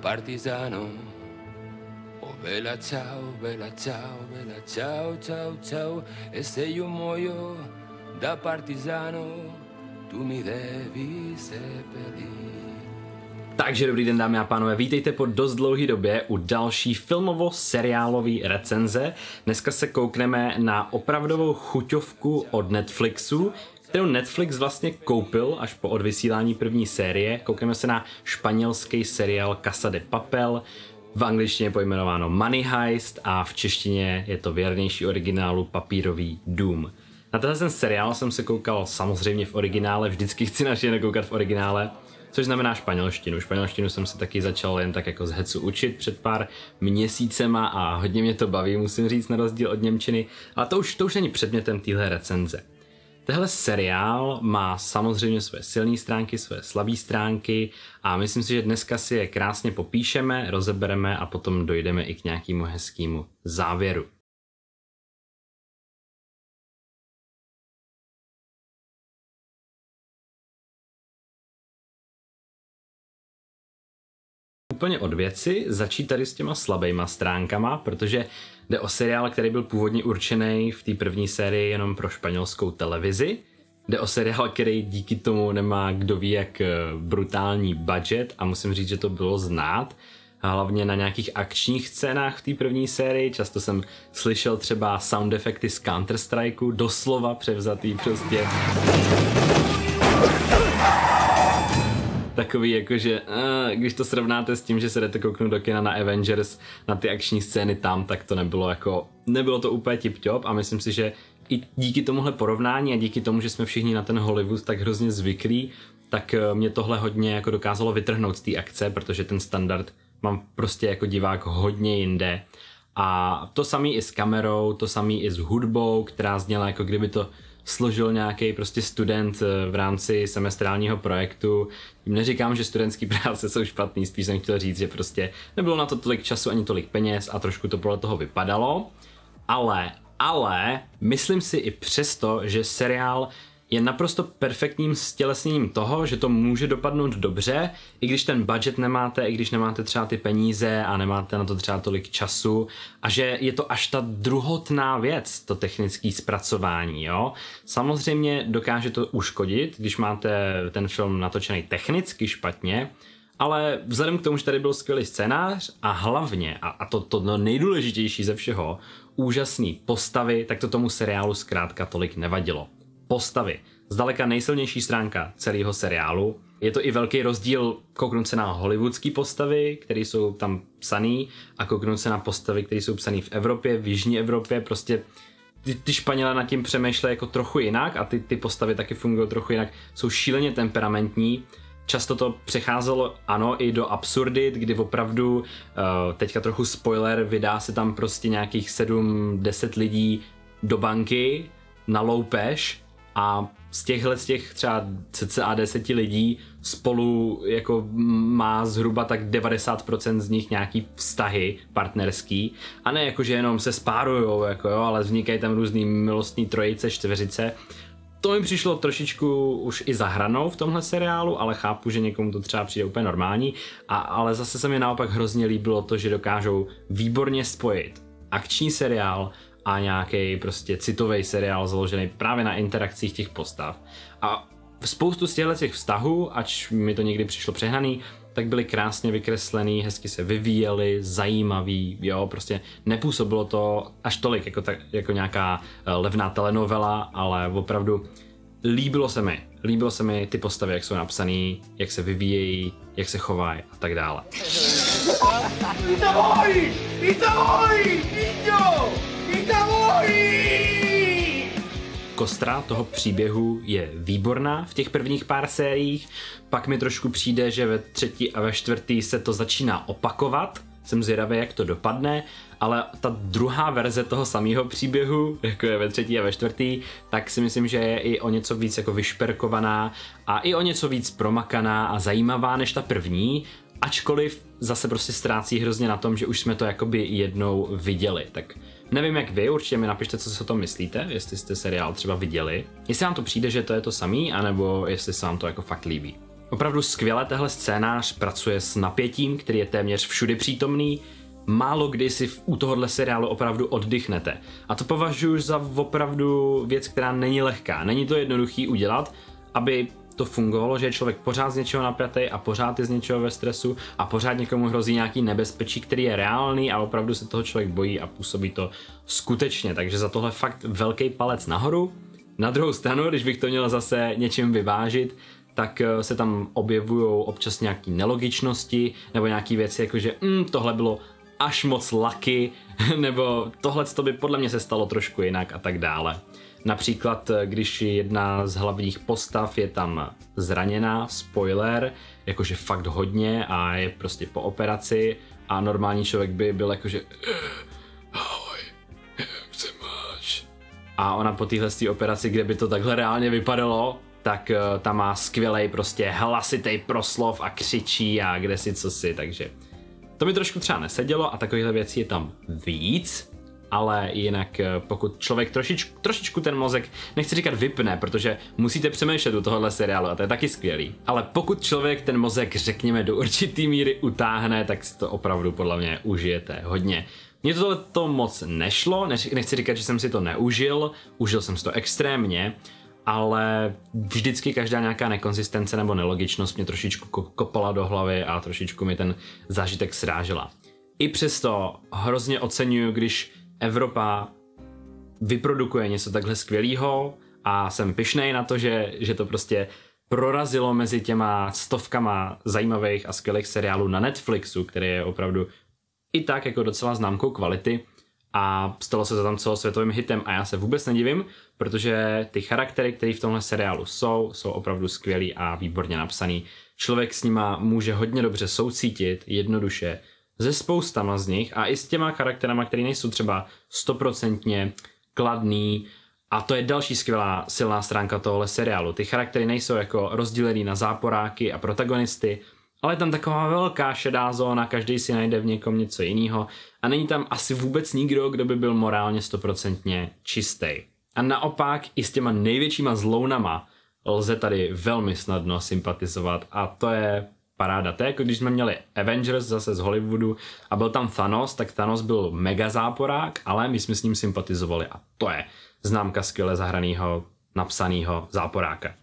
partigiano, oh bella ciao, bella ciao, bella ciao, ciao, ciao, e se io muoio da partigiano, tu mi devi seppellire. Takže dobrý den dámy a pánové, vítejte po dost dlouhé době u další filmovo-seriálové recenze. Dneska se koukneme na opravdovou chuťovku od Netflixu, kterou Netflix vlastně koupil až po odvysílání první série. Koukneme se na španělský seriál Casa de Papel, v angličtině pojmenováno Money Heist a v češtině je to věrnější originálu Papírový dům. Na tenhle ten seriál jsem se koukal samozřejmě v originále, vždycky chci naše koukat v originále, což znamená španělštinu. Španělštinu jsem se taky začal jen tak jako z hecu učit před pár měsícema a hodně mě to baví, musím říct, na rozdíl od Němčiny, ale to už, to už není předmětem téhle recenze. Tehle seriál má samozřejmě své silné stránky, své slabé stránky a myslím si, že dneska si je krásně popíšeme, rozebereme a potom dojdeme i k nějakému hezkému závěru. úplně od věci, začít tady s těma slabýma stránkama, protože jde o seriál, který byl původně určený v té první sérii jenom pro španělskou televizi. Jde o seriál, který díky tomu nemá kdo ví jak eh, brutální budget a musím říct, že to bylo znát. Hlavně na nějakých akčních scénách v té první sérii. Často jsem slyšel třeba sound efekty z Counter-Strikeu, doslova převzatý prostě takový jako, že když to srovnáte s tím, že se jdete kouknout do kina na Avengers, na ty akční scény tam, tak to nebylo jako, nebylo to úplně tip-top a myslím si, že i díky tomuhle porovnání a díky tomu, že jsme všichni na ten Hollywood tak hrozně zvyklí, tak eh, mě tohle hodně jako dokázalo vytrhnout z té akce, protože ten standard mám prostě jako divák hodně jinde. A to samý i s kamerou, to samý i s hudbou, která zněla jako kdyby to složil nějaký prostě student eh, v rámci semestrálního projektu. Neříkám, že studentský práce jsou špatný, spíš jsem chtěl říct, že prostě nebylo na to tolik času ani tolik peněz a trošku to podle toho vypadalo. Ale, ale, myslím si i přesto, že seriál je naprosto perfektním stělesněním toho, že to může dopadnout dobře, i když ten budget nemáte, i když nemáte třeba ty peníze a nemáte na to třeba tolik času a že je to až ta druhotná věc, to technické zpracování, jo. Samozřejmě dokáže to uškodit, když máte ten film natočený technicky špatně, ale vzhledem k tomu, že tady byl skvělý scénář a hlavně, a, a to, to no nejdůležitější ze všeho, úžasný postavy, tak to tomu seriálu zkrátka tolik nevadilo postavy. Zdaleka nejsilnější stránka celého seriálu. Je to i velký rozdíl kouknout se na hollywoodské postavy, které jsou tam psaný a kouknout se na postavy, které jsou psané v Evropě, v Jižní Evropě, prostě ty, ty Španělé nad tím přemýšlejí jako trochu jinak a ty, ty postavy taky fungují trochu jinak, jsou šíleně temperamentní, často to přecházelo, ano, i do absurdit, kdy opravdu, uh, teďka trochu spoiler, vydá se tam prostě nějakých 7-10 lidí do banky na loupež a z těchhle z těch třeba cca deseti lidí spolu jako má zhruba tak 90% z nich nějaký vztahy partnerský a ne jako, že jenom se spárujou, jako jo, ale vznikají tam různý milostní trojice, čtveřice. To mi přišlo trošičku už i zahranou v tomhle seriálu, ale chápu, že někomu to třeba přijde úplně normální. A, ale zase se mi naopak hrozně líbilo to, že dokážou výborně spojit akční seriál a nějaký prostě citový seriál založený právě na interakcích těch postav. A spoustu z těchto těch vztahů, ač mi to někdy přišlo přehnaný, tak byly krásně vykreslený, hezky se vyvíjely, zajímavý, jo, prostě nepůsobilo to až tolik jako, tak, jako nějaká eh, levná telenovela, ale opravdu líbilo se mi, líbilo se mi ty postavy, jak jsou napsaný, jak se vyvíjejí, jak se chovají a tak dále. Kostra toho příběhu je výborná v těch prvních pár sériích, pak mi trošku přijde, že ve třetí a ve čtvrtý se to začíná opakovat, jsem zvědavý, jak to dopadne, ale ta druhá verze toho samého příběhu, jako je ve třetí a ve čtvrtý, tak si myslím, že je i o něco víc jako vyšperkovaná a i o něco víc promakaná a zajímavá než ta první, ačkoliv zase prostě ztrácí hrozně na tom, že už jsme to jakoby jednou viděli, tak Nevím jak vy, určitě mi napište, co si o tom myslíte, jestli jste seriál třeba viděli. Jestli vám to přijde, že to je to samý, anebo jestli se vám to jako fakt líbí. Opravdu skvěle tehle scénář pracuje s napětím, který je téměř všudy přítomný, málo kdy si u tohohle seriálu opravdu oddychnete. A to považuji za opravdu věc, která není lehká. Není to jednoduchý udělat, aby to fungovalo, že je člověk pořád z něčeho napjatý a pořád je z něčeho ve stresu a pořád někomu hrozí nějaký nebezpečí, který je reálný a opravdu se toho člověk bojí a působí to skutečně. Takže za tohle fakt velký palec nahoru. Na druhou stranu, když bych to měl zase něčím vyvážit, tak eh, se tam objevují občas nějaké nelogičnosti nebo nějaké věci, jako že mm, tohle bylo až moc lucky, nebo tohle to by podle mě se stalo trošku jinak a tak dále. Například, eh, když jedna z hlavních postav je tam zraněná, spoiler, jakože fakt hodně a je prostě po operaci a normální člověk by byl jakože ahoj, jak se máš? A ona po téhle operaci, kde by to takhle reálně vypadalo, tak uh, tam má skvělej prostě hlasitý proslov a křičí a kde si co si, takže to mi trošku třeba nesedělo a takovýchhle věcí je tam víc, ale jinak eh, pokud člověk trošičku, trošičku ten mozek, nechci říkat vypne, protože musíte přemýšlet u tohohle seriálu a to je taky skvělý. Ale pokud člověk ten mozek, řekněme, do určitý míry utáhne, tak si to opravdu podle mě užijete hodně. Mně tohle to moc nešlo, nechci říkat, že jsem si to neužil, užil jsem si to extrémně, ale vždycky každá nějaká nekonzistence nebo nelogičnost mě trošičku kopala do hlavy a trošičku mi ten zážitek srážela. I přesto hrozně oceňuju, když Evropa vyprodukuje něco takhle skvělého a jsem pišnej na to, že, že to prostě prorazilo mezi těma stovkama zajímavých a skvělých seriálů na Netflixu, který je opravdu i tak jako docela známkou kvality a stalo se to tam celosvětovým hitem a já se vůbec nedivím, protože ty charaktery, které v tomhle seriálu jsou, jsou opravdu skvělý a výborně napsaný. Člověk s nima může hodně dobře soucítit, jednoduše, ze spoustama z nich a i s těma charakterama, které nejsou třeba stoprocentně kladný, a to je další skvělá silná stránka tohohle seriálu. Ty charaktery nejsou jako rozdělený na záporáky a protagonisty, ale je tam taková velká šedá zóna, každý si najde v někom něco jiného a není tam asi vůbec nikdo, kdo by byl morálně stoprocentně čistý. A naopak i s těma největšíma zlounama lze tady velmi snadno sympatizovat a to je paráda. To je jako když jsme měli Avengers zase z Hollywoodu a byl tam Thanos, tak Thanos byl mega záporák, ale my jsme s ním sympatizovali a to je známka skvěle zahraného, napsaného záporáka.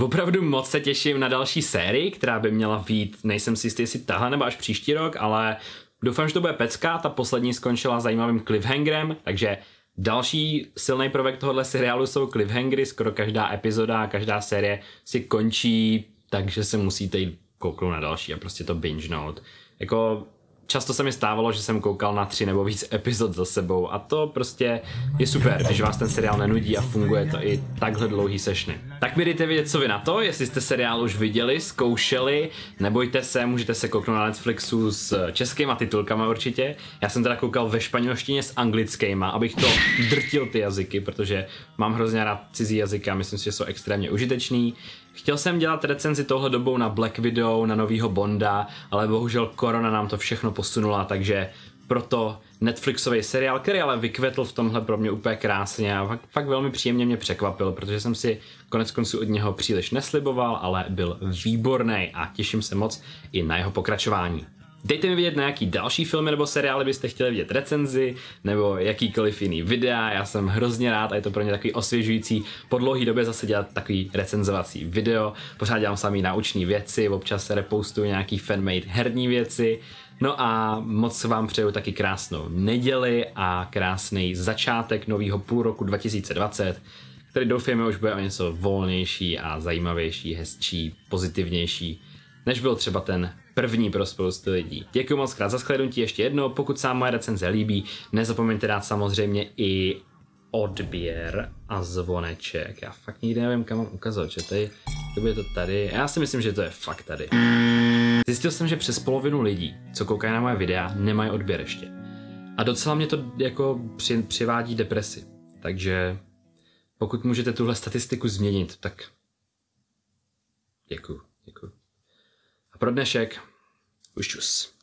Opravdu moc se těším na další sérii, která by měla být, nejsem si jistý, jestli tahle nebo až příští rok, ale doufám, že to bude pecka, ta poslední skončila zajímavým cliffhangerem, takže Další silný prvek tohohle seriálu jsou cliffhangery, skoro každá epizoda, každá série si končí, takže se musíte jít kouknout na další a prostě to binge note. Jako často se mi stávalo, že jsem koukal na tři nebo víc epizod za sebou a to prostě je super, když vás ten seriál nenudí a funguje to i takhle dlouhý sešny. Tak mi dejte vědět, co vy na to, jestli jste seriál už viděli, zkoušeli, nebojte se, můžete se kouknout na Netflixu s českýma titulkama určitě. Já jsem teda koukal ve španělštině s anglickýma, abych to drtil ty jazyky, protože mám hrozně rád cizí jazyky a myslím si, že jsou extrémně užitečný. Chtěl jsem dělat recenzi tohle dobou na Black Widow, na novýho Bonda, ale bohužel korona nám to všechno posunula, takže proto Netflixový seriál, který ale vykvetl v tomhle pro mě úplně krásně a fakt, fakt velmi příjemně mě překvapil, protože jsem si konec konců od něho příliš nesliboval, ale byl výborný a těším se moc i na jeho pokračování. Dejte mi vědět, na jaký další filmy nebo seriály byste chtěli vidět recenzi, nebo jakýkoliv jiný videa, já jsem hrozně rád a je to pro mě takový osvěžující po dlouhý době zase dělat takový recenzovací video, pořád dělám samý nauční věci, občas se repostuju nějaký fanmade herní věci, No a moc vám přeju taky krásnou neděli a krásný začátek nového půl roku 2020, který doufáme už bude o něco volnější a zajímavější, hezčí, pozitivnější, než byl třeba ten první pro spoustu lidí. Děkuji moc krát za shlednutí ještě jednou, pokud se vám moje recenze líbí, nezapomeňte dát samozřejmě i odběr a zvoneček. Já fakt nikdy nevím, kam mám ukazovat, že tady, je to tady. Já si myslím, že to je fakt tady. Zjistil jsem, že přes polovinu lidí, co koukají na moje videa, nemají odběr ještě. A docela mě to jako při, přivádí depresi. Takže pokud můžete tuhle statistiku změnit, tak děkuji. A pro dnešek už čus.